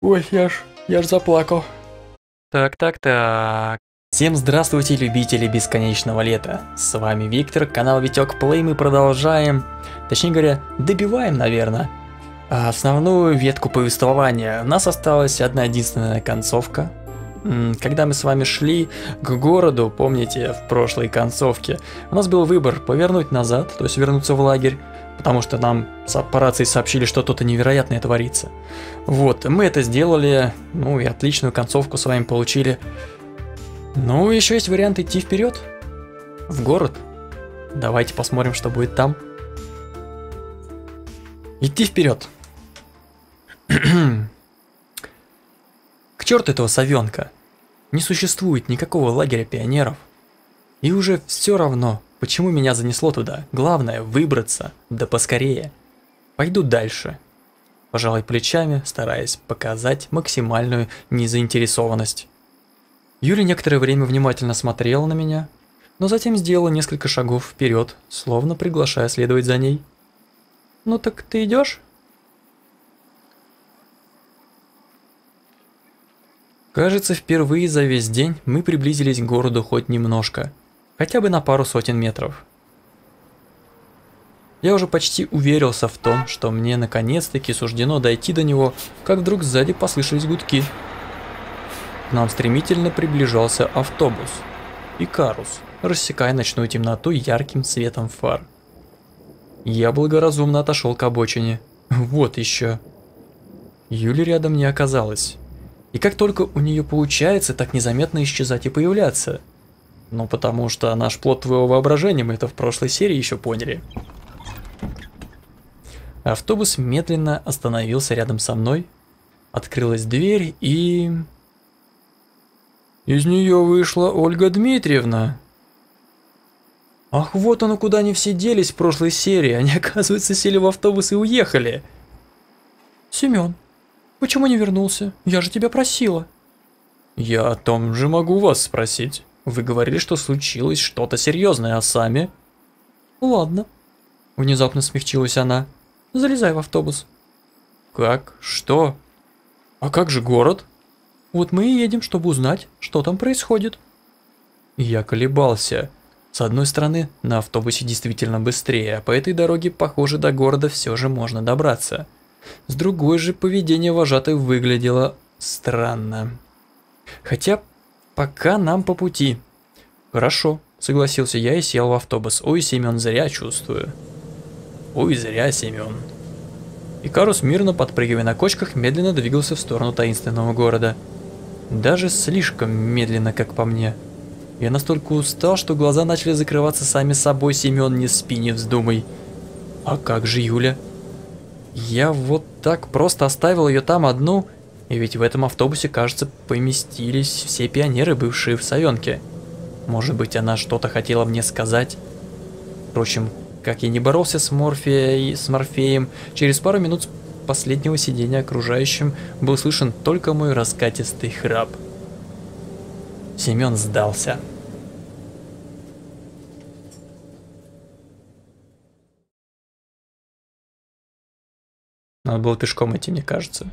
Ой, я ж, я ж заплакал. Так, так, так. Всем здравствуйте, любители бесконечного лета. С вами Виктор, канал Витек Плей. Мы продолжаем, точнее говоря, добиваем, наверное, основную ветку повествования. У нас осталась одна единственная концовка. Когда мы с вами шли к городу, помните, в прошлой концовке, у нас был выбор повернуть назад, то есть вернуться в лагерь, потому что нам по рации сообщили, что что-то невероятное творится. Вот, мы это сделали, ну и отличную концовку с вами получили. Ну, еще есть вариант идти вперед, в город. Давайте посмотрим, что будет там. Идти вперед. К черту этого совенка. Не существует никакого лагеря пионеров. И уже все равно, Почему меня занесло туда? Главное выбраться, да поскорее. Пойду дальше. Пожалуй плечами, стараясь показать максимальную незаинтересованность. Юля некоторое время внимательно смотрела на меня, но затем сделала несколько шагов вперед, словно приглашая следовать за ней. «Ну так ты идешь?» Кажется, впервые за весь день мы приблизились к городу хоть немножко – хотя бы на пару сотен метров. Я уже почти уверился в том, что мне наконец-таки суждено дойти до него, как вдруг сзади послышались гудки. К нам стремительно приближался автобус. Икарус, рассекая ночную темноту ярким светом фар. Я благоразумно отошел к обочине. Вот еще. Юли рядом не оказалось. И как только у нее получается так незаметно исчезать и появляться – ну, потому что наш плод твоего воображения, мы это в прошлой серии еще поняли. Автобус медленно остановился рядом со мной. Открылась дверь и... Из нее вышла Ольга Дмитриевна. Ах, вот оно куда они все делись в прошлой серии. Они, оказывается, сели в автобус и уехали. Семен, почему не вернулся? Я же тебя просила. Я о том же могу вас спросить. Вы говорили, что случилось что-то серьезное, а сами... Ладно. Внезапно смягчилась она. Залезай в автобус. Как? Что? А как же город? Вот мы и едем, чтобы узнать, что там происходит. Я колебался. С одной стороны, на автобусе действительно быстрее, а по этой дороге, похоже, до города все же можно добраться. С другой же, поведение вожатой выглядело странно. Хотя Пока нам по пути. Хорошо, согласился я и сел в автобус. Ой, Семен, зря чувствую. Ой, зря, Семен. Икарус, мирно подпрыгивая на кочках, медленно двигался в сторону таинственного города. Даже слишком медленно, как по мне. Я настолько устал, что глаза начали закрываться сами собой. Семен, не спи, не вздумай. А как же Юля? Я вот так просто оставил ее там одну и ведь в этом автобусе, кажется, поместились все пионеры, бывшие в Савенке. Может быть, она что-то хотела мне сказать? Впрочем, как я не боролся с Морфией, с Морфеем, через пару минут последнего сидения окружающим был слышен только мой раскатистый храп. Семен сдался. Надо было пешком идти, мне кажется.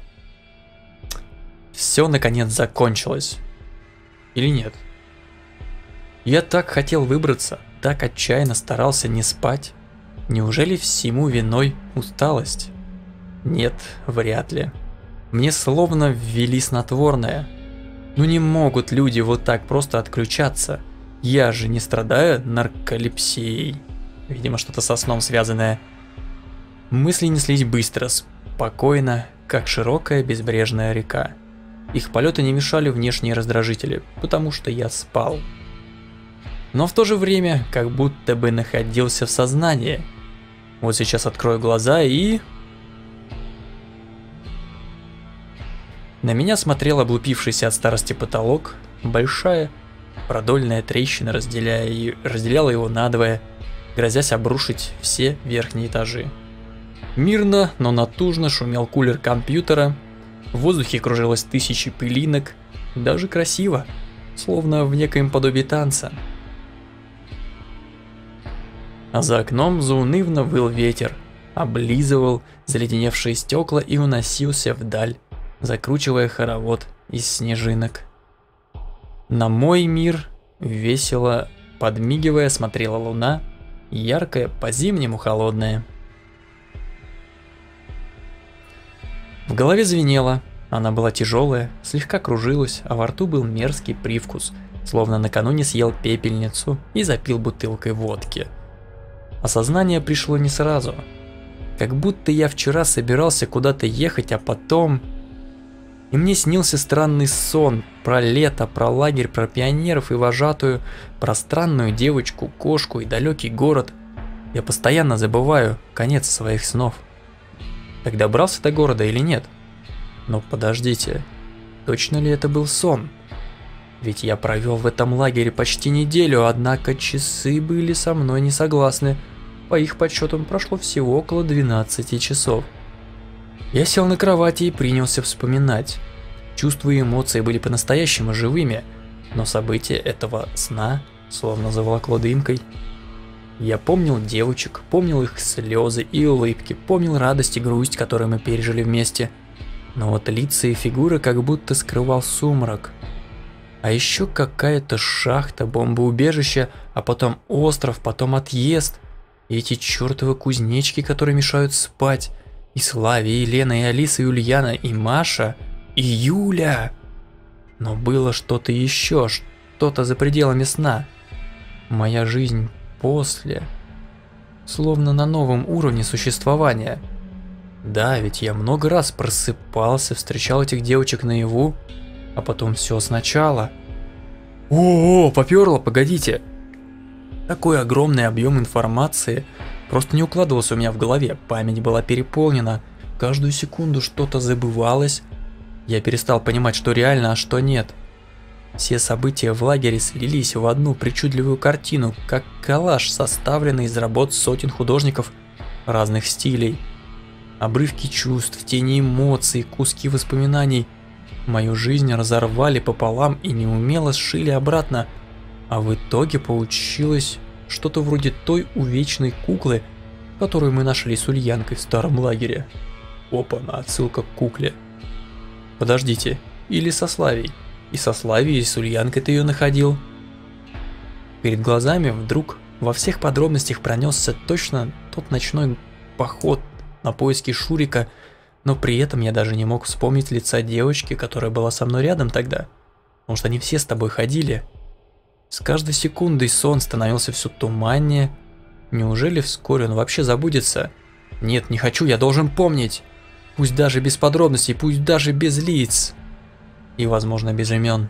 Все наконец закончилось. Или нет? Я так хотел выбраться, так отчаянно старался не спать. Неужели всему виной усталость? Нет, вряд ли. Мне словно ввели снотворное. Ну не могут люди вот так просто отключаться. Я же не страдаю нарколепсией. Видимо, что-то со сном связанное. Мысли неслись быстро, спокойно, как широкая безбрежная река. Их полеты не мешали внешние раздражители, потому что я спал. Но в то же время, как будто бы находился в сознании. Вот сейчас открою глаза и... На меня смотрел облупившийся от старости потолок, большая продольная трещина разделяя, разделяла его надвое, грозясь обрушить все верхние этажи. Мирно, но натужно шумел кулер компьютера, в воздухе кружилось тысячи пылинок, даже красиво, словно в некоем подобии танца. А за окном заунывно выл ветер, облизывал заледеневшие стекла и уносился вдаль закручивая хоровод из снежинок. На мой мир весело подмигивая смотрела луна, яркая, по-зимнему холодная. В голове звенело, она была тяжелая, слегка кружилась, а во рту был мерзкий привкус, словно накануне съел пепельницу и запил бутылкой водки. Осознание пришло не сразу. Как будто я вчера собирался куда-то ехать, а потом... И мне снился странный сон про лето, про лагерь, про пионеров и вожатую, про странную девочку, кошку и далекий город. Я постоянно забываю конец своих снов. Так добрался до города или нет? Но подождите, точно ли это был сон? Ведь я провел в этом лагере почти неделю, однако часы были со мной не согласны. По их подсчетам прошло всего около 12 часов. Я сел на кровати и принялся вспоминать. Чувства и эмоции были по-настоящему живыми, но события этого сна словно заволокло дымкой. Я помнил девочек, помнил их слезы и улыбки, помнил радость и грусть, которые мы пережили вместе. Но вот лица и фигуры как будто скрывал сумрак. А еще какая-то шахта, бомбоубежище, а потом остров, потом отъезд. И эти чертовы кузнечки, которые мешают спать. И Славе, и Лена, и Алиса, и Ульяна, и Маша, и Юля. Но было что-то еще, что-то за пределами сна. Моя жизнь после. Словно на новом уровне существования. Да, ведь я много раз просыпался, встречал этих девочек наяву, а потом все сначала. О, -о, -о поперло, погодите. Такой огромный объем информации просто не укладывался у меня в голове, память была переполнена, каждую секунду что-то забывалось, я перестал понимать, что реально, а что нет. Все события в лагере слились в одну причудливую картину, как коллаж, составленный из работ сотен художников разных стилей. Обрывки чувств, тени эмоций, куски воспоминаний. Мою жизнь разорвали пополам и неумело сшили обратно, а в итоге получилось что-то вроде той увечной куклы, которую мы нашли с Ульянкой в старом лагере. Опа, отсылка к кукле. Подождите, или со Славей? И со Славией, и с Ульянкой ты ее находил? Перед глазами вдруг во всех подробностях пронесся точно тот ночной поход на поиски Шурика, но при этом я даже не мог вспомнить лица девочки, которая была со мной рядом тогда. Может, они все с тобой ходили? С каждой секундой сон становился все туманнее. Неужели вскоре он вообще забудется? Нет, не хочу, я должен помнить. Пусть даже без подробностей, пусть даже без лиц и, возможно, без имен.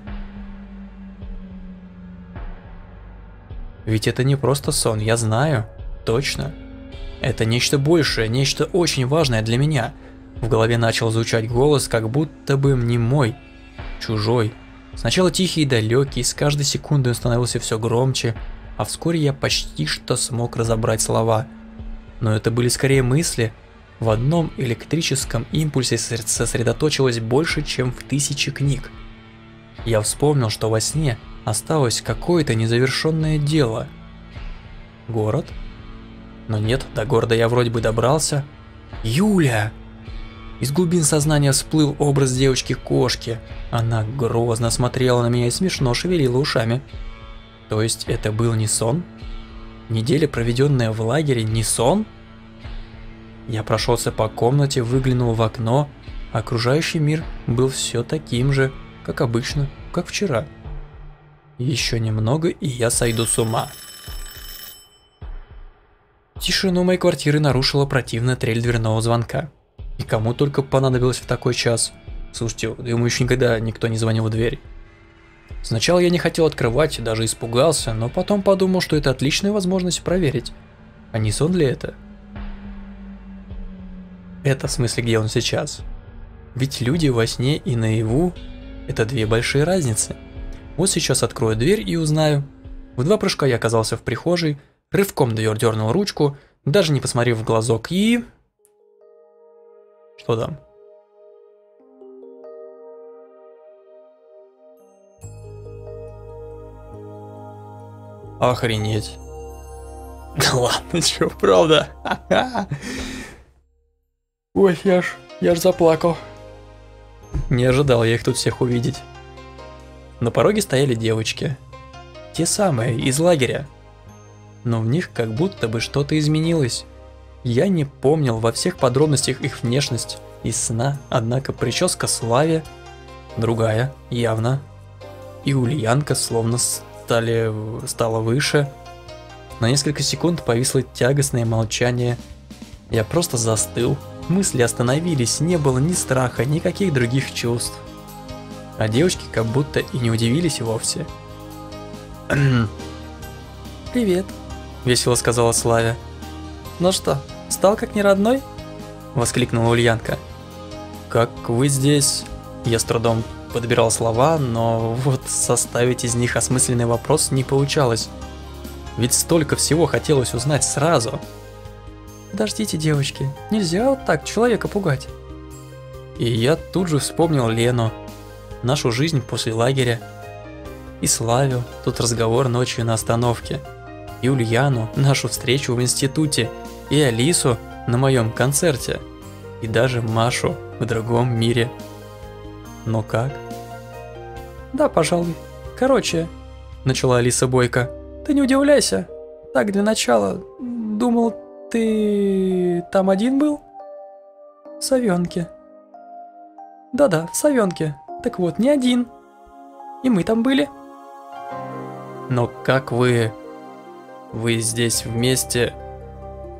Ведь это не просто сон, я знаю, точно. Это нечто большее, нечто очень важное для меня. В голове начал звучать голос, как будто бы не мой, чужой. Сначала тихий и далекий, с каждой секундой он становился все громче, а вскоре я почти что смог разобрать слова. Но это были скорее мысли, в одном электрическом импульсе сосредоточилось больше, чем в тысячи книг. Я вспомнил, что во сне осталось какое-то незавершенное дело. Город? Но нет, до города я вроде бы добрался. Юля! Из глубин сознания всплыл образ девочки-кошки. Она грозно смотрела на меня и смешно шевелила ушами. То есть это был не сон? Неделя, проведенная в лагере, не сон? Я прошелся по комнате, выглянул в окно. Окружающий мир был все таким же, как обычно, как вчера. Еще немного, и я сойду с ума. Тишину моей квартиры нарушила противная трель дверного звонка. И кому только понадобилось в такой час. Слушайте, ему еще никогда никто не звонил в дверь. Сначала я не хотел открывать, даже испугался, но потом подумал, что это отличная возможность проверить, а не сон ли это. Это в смысле, где он сейчас. Ведь люди во сне и наяву – это две большие разницы. Вот сейчас открою дверь и узнаю. В два прыжка я оказался в прихожей, рывком дверь дернул ручку, даже не посмотрев в глазок и... Что там? Охренеть. Да ладно, чё, правда? Ой, я ж, я ж заплакал. Не ожидал я их тут всех увидеть. На пороге стояли девочки. Те самые, из лагеря. Но в них как будто бы что-то изменилось. Я не помнил во всех подробностях их внешность из сна, однако прическа Славе, другая, явно. И Ульянка словно стали, стала выше. На несколько секунд повисло тягостное молчание. Я просто застыл, мысли остановились, не было ни страха, никаких других чувств. А девочки как будто и не удивились вовсе. «Привет», — весело сказала Славя. «Ну что, стал как не родной?» — воскликнула Ульянка. «Как вы здесь?» Я с трудом подбирал слова, но вот составить из них осмысленный вопрос не получалось. Ведь столько всего хотелось узнать сразу. «Подождите, девочки, нельзя вот так человека пугать». И я тут же вспомнил Лену, нашу жизнь после лагеря, и Славю, тот разговор ночью на остановке, и Ульяну, нашу встречу в институте, и Алису на моем концерте, и даже Машу в другом мире. Но как? Да, пожалуй. Короче, начала Алиса Бойко. Ты не удивляйся. Так, для начала, думал, ты там один был? В Савенке. Да-да, в Савенке. Так вот, не один. И мы там были. Но как вы... Вы здесь вместе...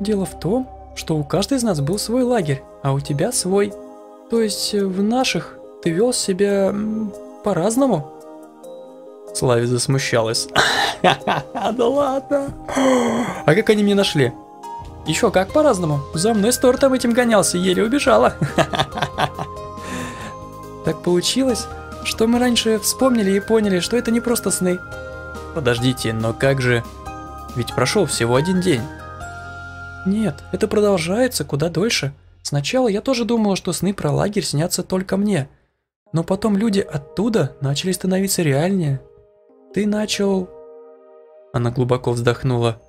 Дело в том, что у каждой из нас был свой лагерь, а у тебя свой. То есть э, в наших ты вел себя по-разному. Слави засмущалась. Да ладно. А как они меня нашли? Еще как по-разному. За мной с тортом этим гонялся, еле убежала. Так получилось, что мы раньше вспомнили и поняли, что это не просто сны. Подождите, но как же... Ведь прошел всего один день. Нет, это продолжается куда дольше. Сначала я тоже думала, что сны про лагерь снятся только мне. Но потом люди оттуда начали становиться реальнее. Ты начал... Она глубоко вздохнула.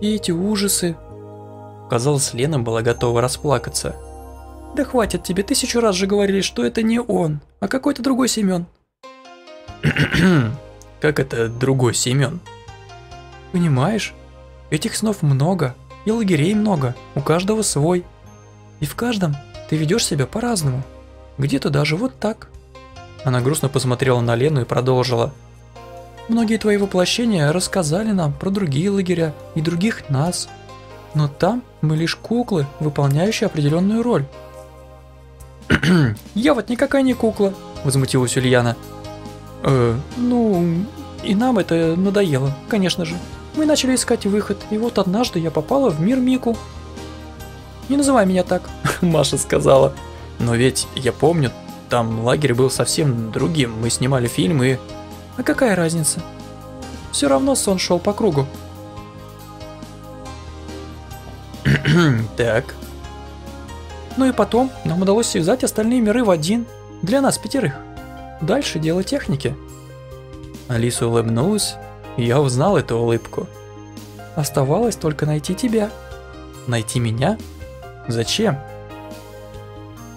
И эти ужасы... Казалось, Лена была готова расплакаться. Да хватит тебе, тысячу раз же говорили, что это не он, а какой-то другой Семен. как это другой Семен? Понимаешь, этих снов много, и лагерей много, у каждого свой. И в каждом ты ведешь себя по-разному. Где-то даже вот так. Она грустно посмотрела на Лену и продолжила. Многие твои воплощения рассказали нам про другие лагеря и других нас. Но там мы лишь куклы, выполняющие определенную роль. «Я вот никакая не кукла», – возмутилась Ульяна. «Э, ну, и нам это надоело, конечно же. Мы начали искать выход, и вот однажды я попала в мир Мику». «Не называй меня так», – Маша сказала. «Но ведь я помню, там лагерь был совсем другим, мы снимали фильм и...» «А какая разница?» «Все равно сон шел по кругу». «Так», ну и потом нам удалось связать остальные миры в один, для нас пятерых. Дальше дело техники. Алиса улыбнулась, и я узнал эту улыбку. Оставалось только найти тебя. Найти меня? Зачем?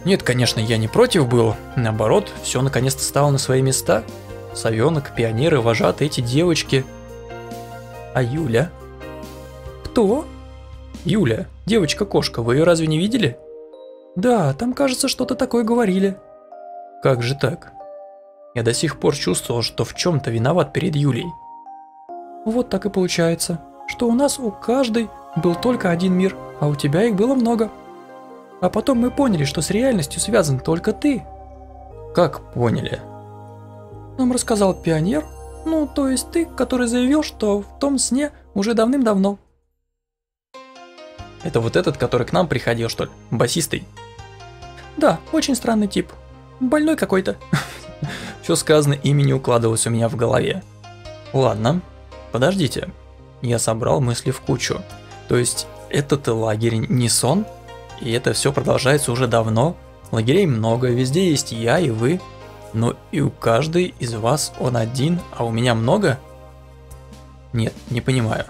Нет, конечно, я не против был. Наоборот, все наконец-то стало на свои места. Совенок, пионеры, вожатые эти девочки. А Юля? Кто? Юля, девочка-кошка, вы ее разве не видели? Да, там, кажется, что-то такое говорили. Как же так? Я до сих пор чувствовал, что в чем-то виноват перед Юлей. Вот так и получается, что у нас у каждой был только один мир, а у тебя их было много. А потом мы поняли, что с реальностью связан только ты. Как поняли? Нам рассказал пионер, ну, то есть ты, который заявил, что в том сне уже давным-давно. Это вот этот, который к нам приходил, что ли? Басистый? Да, очень странный тип. Больной какой-то. Все сказано ими не укладывалось у меня в голове. Ладно, подождите. Я собрал мысли в кучу. То есть, этот лагерь не сон? И это все продолжается уже давно? Лагерей много, везде есть я и вы. Но и у каждой из вас он один, а у меня много? Нет, не понимаю.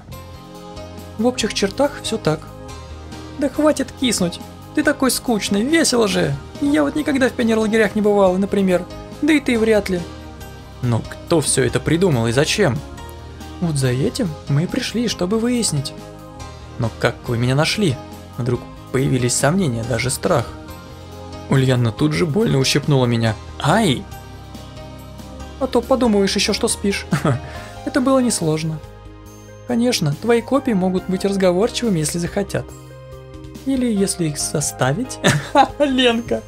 В общих чертах все так. Да хватит киснуть. Ты такой скучный, весело же!» Я вот никогда в пионерлагерях не бывала, например. Да и ты вряд ли. Но кто все это придумал и зачем? Вот за этим мы и пришли, чтобы выяснить. Но как вы меня нашли? Вдруг появились сомнения, даже страх. Ульяна тут же больно ущипнула меня. Ай! А то подумаешь еще, что спишь. Это было несложно. Конечно, твои копии могут быть разговорчивыми, если захотят. Или если их составить. Ленка.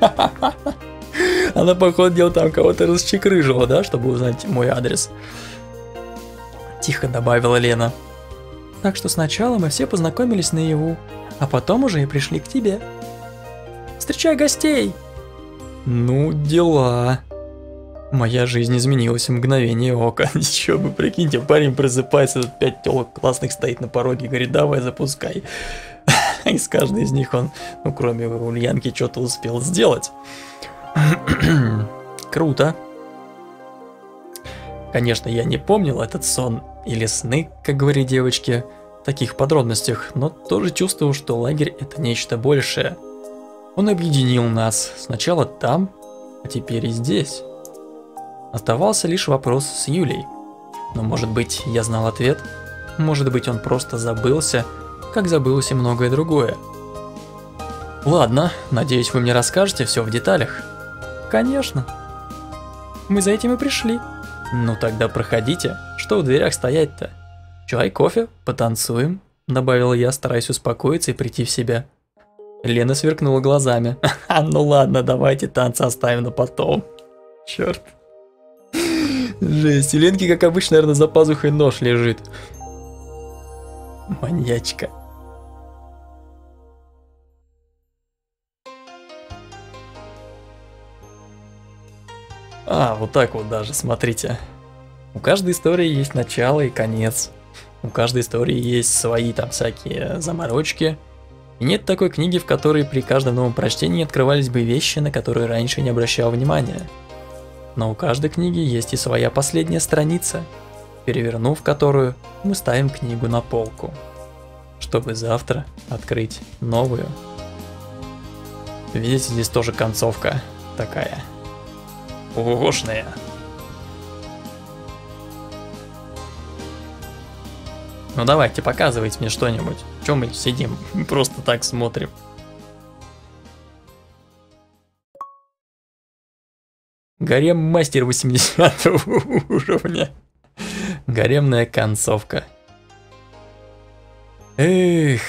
Она, походу, дела там кого-то расчекрыжила, да, чтобы узнать мой адрес. Тихо добавила Лена. Так что сначала мы все познакомились наяву, а потом уже и пришли к тебе. Встречай гостей! Ну, дела. Моя жизнь изменилась в мгновение ока. Еще бы, прикиньте, парень просыпается, тут пять телок классных стоит на пороге, говорит, давай запускай. И с каждой из них он, ну кроме Ульянки, что-то успел сделать. Круто. Конечно, я не помнил этот сон или сны, как говорили девочки, в таких подробностях, но тоже чувствовал, что лагерь это нечто большее. Он объединил нас, сначала там, а теперь и здесь. Оставался лишь вопрос с Юлей. Но может быть я знал ответ? Может быть он просто забылся, как забылось и многое другое. Ладно, надеюсь вы мне расскажете все в деталях. Конечно. Мы за этим и пришли. Ну тогда проходите, что в дверях стоять-то? Чай, кофе, потанцуем, добавила я, стараясь успокоиться и прийти в себя. Лена сверкнула глазами. ну ладно, давайте танцы оставим на потом. Черт. Жесть, у Ленки, как обычно, наверное, за пазухой нож лежит. Маньячка. А, вот так вот даже, смотрите. У каждой истории есть начало и конец. У каждой истории есть свои там всякие заморочки. И нет такой книги, в которой при каждом новом прочтении открывались бы вещи, на которые раньше не обращал внимания. Но у каждой книги есть и своя последняя страница, перевернув которую, мы ставим книгу на полку, чтобы завтра открыть новую. Видите, здесь тоже концовка такая УГОшная. Ну давайте, показывайте мне что-нибудь. Чем мы сидим, просто так смотрим. Гарем мастер 80 уровня. Гаремная концовка. Эх.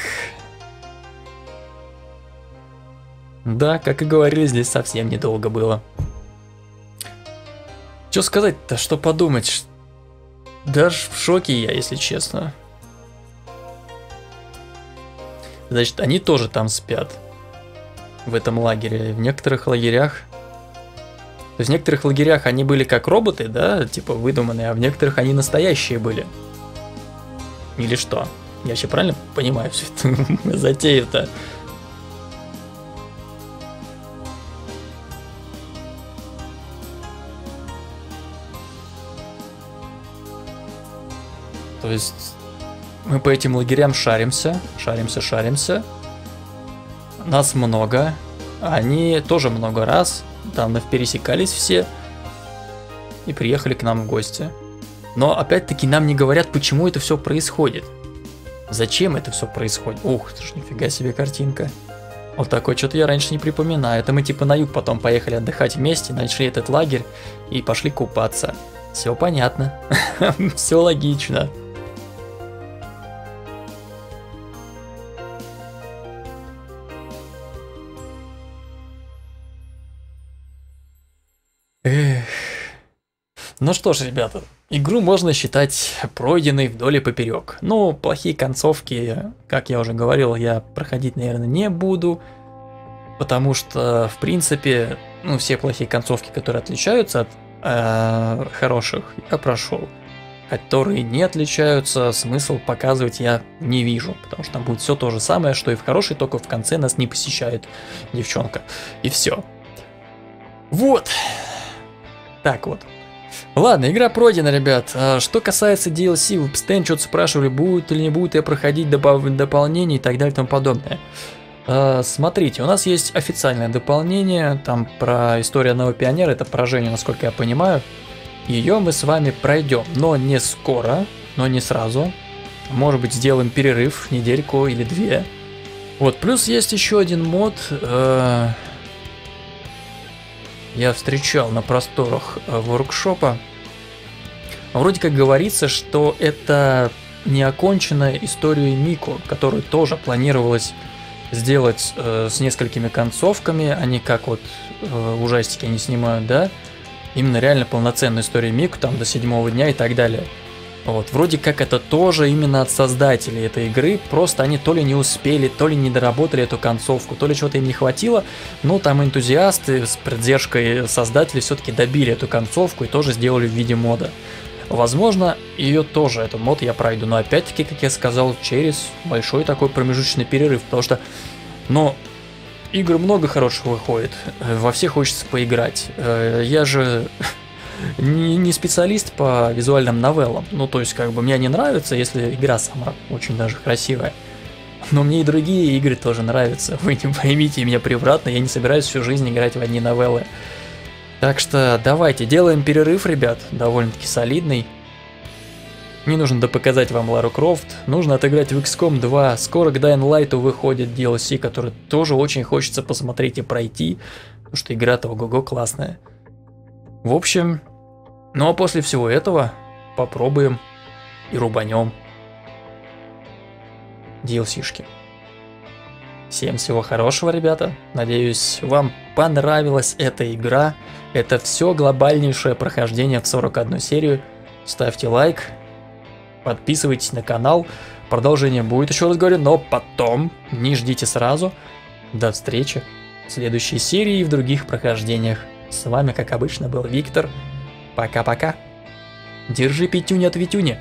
Да, как и говорили, здесь совсем недолго было. Что сказать-то, что подумать? Даже в шоке я, если честно. Значит, они тоже там спят. В этом лагере. В некоторых лагерях... То есть в некоторых лагерях они были как роботы, да, типа выдуманные, а в некоторых они настоящие были. Или что? Я вообще правильно понимаю все это затею-то? Есть мы по этим лагерям шаримся, шаримся, шаримся. Нас много. Они тоже много раз. Там пересекались все. И приехали к нам в гости. Но опять-таки нам не говорят, почему это все происходит. Зачем это все происходит? Ух, это ж нифига себе картинка. Вот такой что-то я раньше не припоминаю. Это мы типа на юг потом поехали отдыхать вместе, нашли этот лагерь и пошли купаться. Все понятно. Все логично. Ну что ж, ребята, игру можно считать пройденной вдоль и поперек. Ну, плохие концовки, как я уже говорил, я проходить, наверное, не буду. Потому что, в принципе, ну, все плохие концовки, которые отличаются от э, хороших, я прошел. Которые не отличаются, смысл показывать я не вижу. Потому что там будет все то же самое, что и в хорошей, только в конце нас не посещает девчонка. И все. Вот. Так вот. Ладно, игра пройдена, ребят. А что касается DLC, вы постоянно что-то спрашивали, будет или не будет я проходить допол дополнение и так далее и тому подобное. Э, смотрите, у нас есть официальное дополнение, там про историю одного пионера, это поражение, насколько я понимаю. Ее мы с вами пройдем, но не скоро, но не сразу. Может быть, сделаем перерыв, недельку или две. Вот, плюс есть еще один мод. Э, я встречал на просторах э, воркшопа. Вроде как говорится, что это неоконченная история Мику, которую тоже планировалось сделать э, с несколькими концовками, а не как вот э, ужастики они снимают, да? Именно реально полноценная история Мику, там до седьмого дня и так далее. Вот, вроде как это тоже именно от создателей этой игры, просто они то ли не успели, то ли не доработали эту концовку, то ли чего-то им не хватило, но там энтузиасты с поддержкой создателей все-таки добили эту концовку и тоже сделали в виде мода. Возможно, ее тоже, этот мод я пройду, но опять-таки, как я сказал, через большой такой промежуточный перерыв, потому что, ну, игр много хороших выходит, э, во все хочется поиграть. Э, я же не, не специалист по визуальным новеллам, ну, то есть, как бы, мне не нравится, если игра сама очень даже красивая. Но мне и другие игры тоже нравятся, вы не поймите меня превратно, я не собираюсь всю жизнь играть в одни новеллы. Так что давайте, делаем перерыв, ребят, довольно-таки солидный. Не нужно допоказать вам Лару Крофт, нужно отыграть в XCOM 2, скоро к Dying Light выходит DLC, который тоже очень хочется посмотреть и пройти, потому что игра-то ого-го классная. В общем, ну а после всего этого попробуем и рубанем DLC-шки. Всем всего хорошего, ребята. Надеюсь, вам понравилась эта игра. Это все глобальнейшее прохождение в 41 серию. Ставьте лайк, подписывайтесь на канал. Продолжение будет, еще раз говорю, но потом. Не ждите сразу. До встречи в следующей серии и в других прохождениях. С вами, как обычно, был Виктор. Пока-пока. Держи пятюня от Витюня.